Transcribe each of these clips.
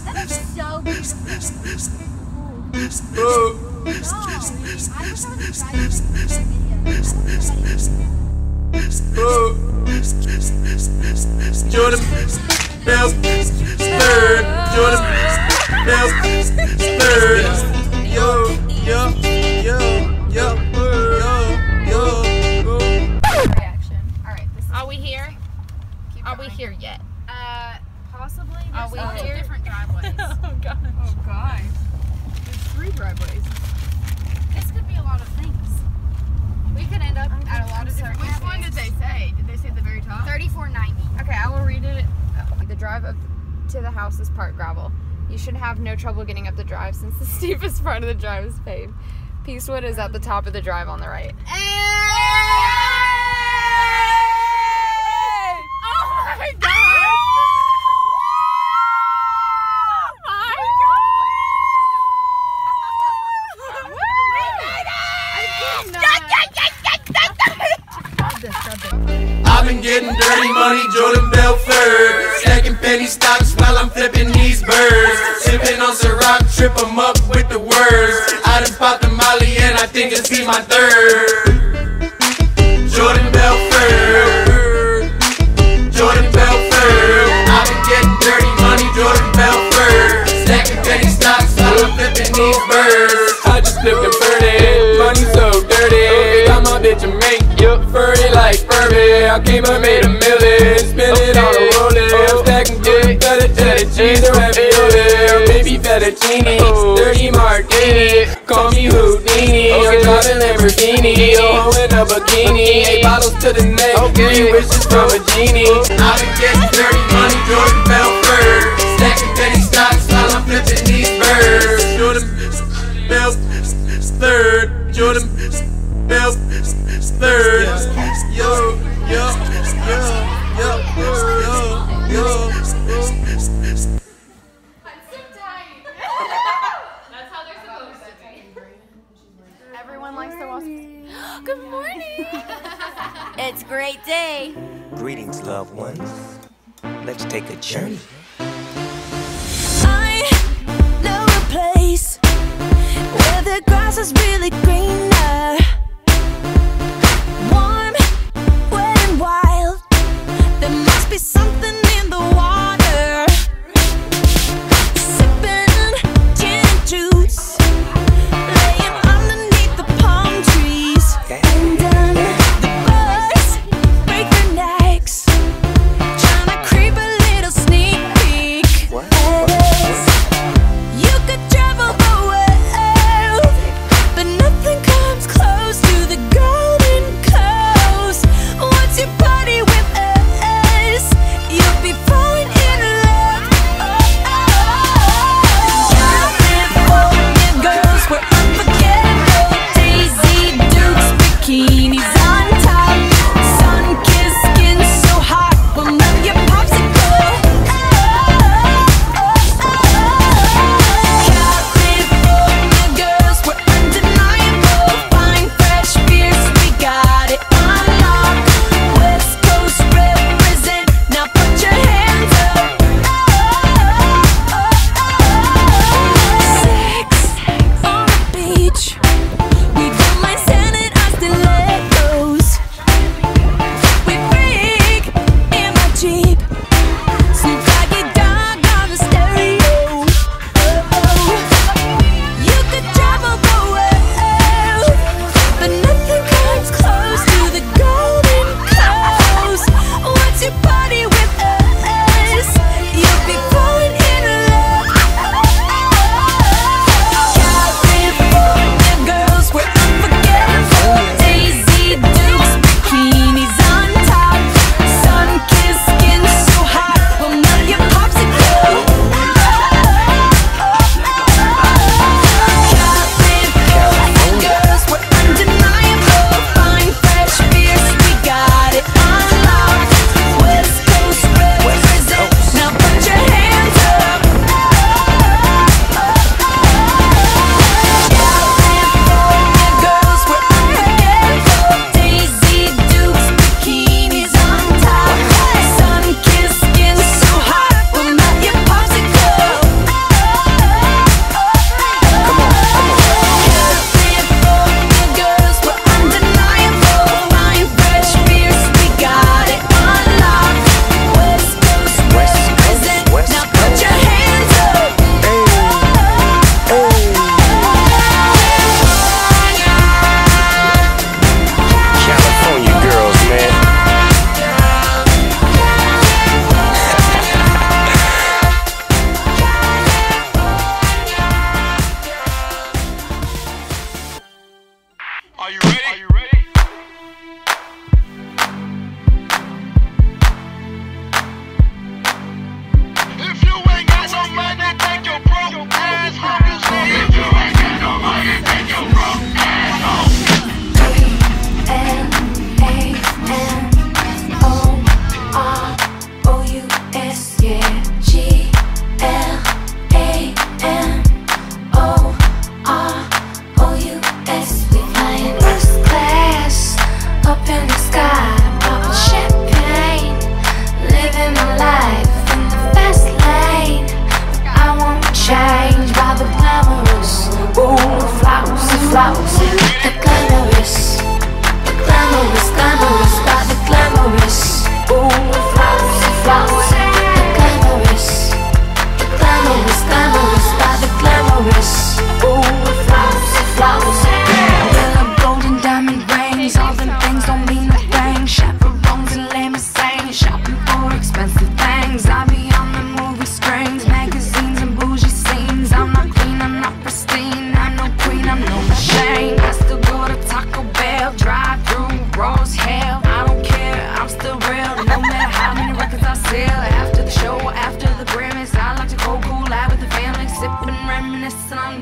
That is so beautiful. Oh, No. I was driving this video. oh. Jordan Bell third. Jordan Bell third. Yo, yo, yo, yo, yo, yo. reaction. All right, this is Are we here? Are we here yet? Uh, possibly. Are we lots of here? different driveways. Oh god. oh gosh, there's three driveways. This could be a lot of things. We could end up at a lot of different. Which one did they say? Did they say at the very top? Thirty-four ninety. Okay, I will read it. The drive up to the house is part gravel. You should have no trouble getting up the drive since the steepest part of the drive is paved. Peacewood is at the top of the drive on the right. Oh penny stocks while I'm flipping these birds. Sipping on Ciroc, trip 'em up with the words. I done popped the Molly and I think it's be my third. Furry like Furby. I came and made a million, spin it on a rolling. Stacking good, feta cheddar cheese or ravioli. Oh, or maybe fettuccine, oh. dirty martini. Call me Houdini, oh, I'm driving Lamborghini. Oh, in a bikini, eight bottles to the neck, three wishes from a genie. I've been getting dirty money, Jordan Belfort. Stacking penny stocks while I'm flipping these birds. Jordan Bell third. Jordan Bell third. Yo, yo, yo, yo, yo, yo, yo. Everyone likes their wasp. Good morning. it's a great day. Greetings, loved ones. Let's take a journey. I know a place where the grass is really greener. There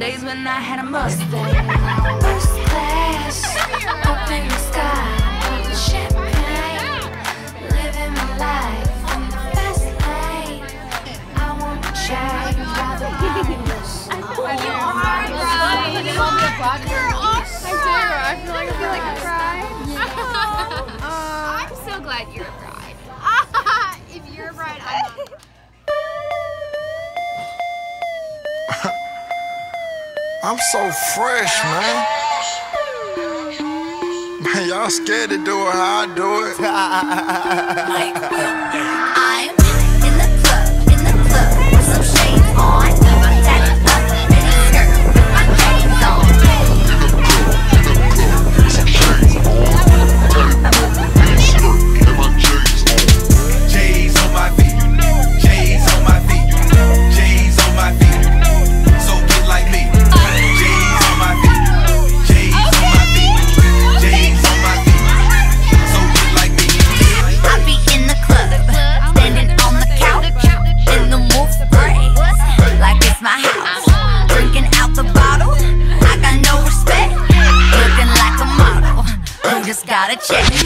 days when I had a Mustang. I'm so fresh, man. Man, y'all scared to do it how I do it. check.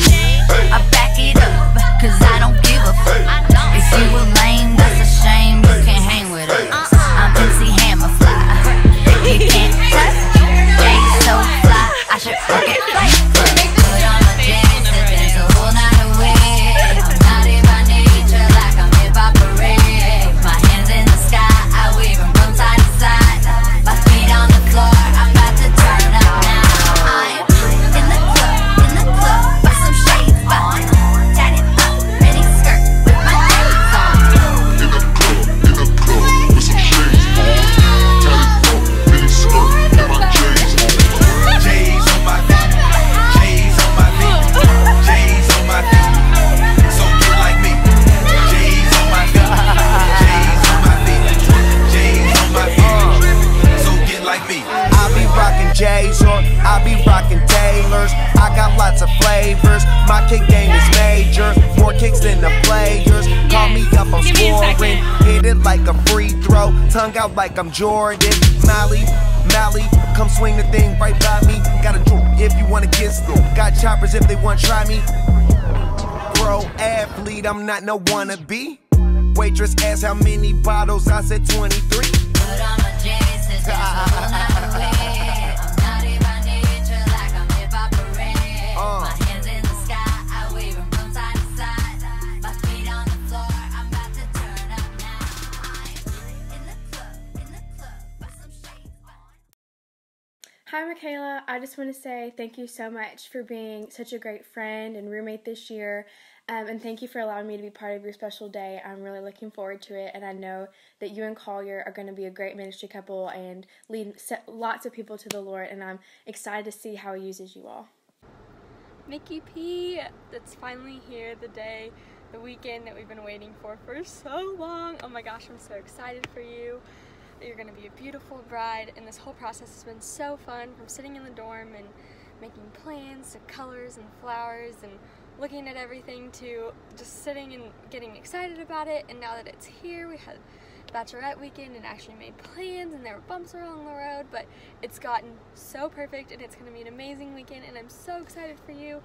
Out like I'm Jordan. Mally, Mally, come swing the thing right by me. Got a door if you wanna get slow. Got choppers if they wanna try me. Pro athlete, I'm not no wannabe. Waitress asked how many bottles, I said 23. Put on my jeans, sipping a whole Michaela. I just want to say thank you so much for being such a great friend and roommate this year. Um, and thank you for allowing me to be part of your special day. I'm really looking forward to it, and I know that you and Collier are going to be a great ministry couple and lead lots of people to the Lord. And I'm excited to see how He uses you all. Mickey P. That's finally here, the day, the weekend that we've been waiting for for so long. Oh my gosh, I'm so excited for you. That you're gonna be a beautiful bride, and this whole process has been so fun from sitting in the dorm and making plans to colors and flowers and looking at everything to just sitting and getting excited about it. And now that it's here, we had bachelorette weekend and actually made plans and there were bumps along the road but it's gotten so perfect and it's going to be an amazing weekend and i'm so excited for you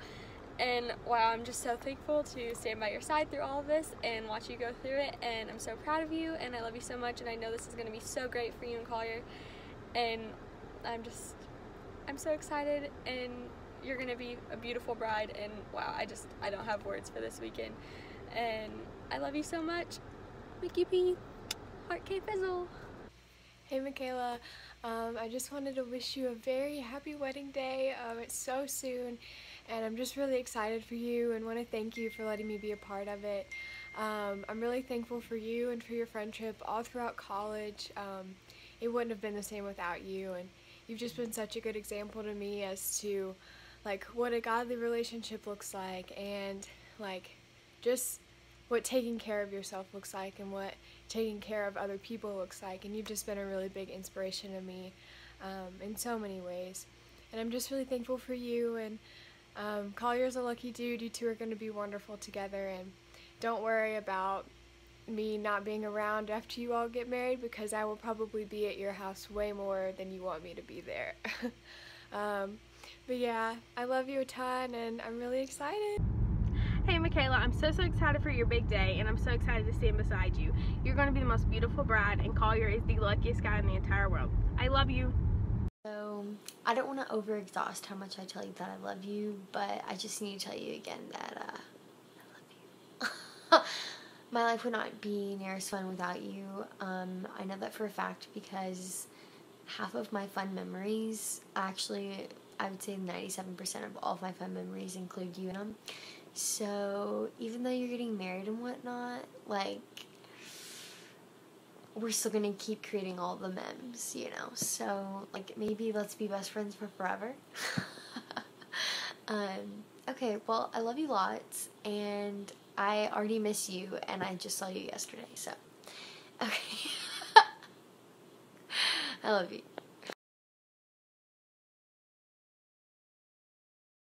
and wow i'm just so thankful to stand by your side through all of this and watch you go through it and i'm so proud of you and i love you so much and i know this is going to be so great for you and collier and i'm just i'm so excited and you're going to be a beautiful bride and wow i just i don't have words for this weekend and i love you so much mickey p Heart K Fizzle. Hey, Michaela. Um, I just wanted to wish you a very happy wedding day. Um, it's so soon, and I'm just really excited for you and want to thank you for letting me be a part of it. Um, I'm really thankful for you and for your friendship all throughout college. Um, it wouldn't have been the same without you, and you've just been such a good example to me as to like what a godly relationship looks like and like just what taking care of yourself looks like and what taking care of other people looks like. And you've just been a really big inspiration to me um, in so many ways. And I'm just really thankful for you. And um, Collier's a lucky dude. You two are going to be wonderful together. And don't worry about me not being around after you all get married because I will probably be at your house way more than you want me to be there. um, but yeah, I love you a ton and I'm really excited. Hey Michaela, I'm so so excited for your big day and I'm so excited to stand beside you. You're going to be the most beautiful bride and Collier is the luckiest guy in the entire world. I love you. So, I don't want to overexhaust how much I tell you that I love you, but I just need to tell you again that uh, I love you. My life would not be near as fun without you. Um, I know that for a fact because half of my fun memories, actually, I would say 97% of all of my fun memories include you in them. So, even though you're getting married and whatnot, like, we're still gonna keep creating all the memes, you know. So like maybe let's be best friends for forever. um, okay, well I love you lots, and I already miss you, and I just saw you yesterday, so okay. I love you.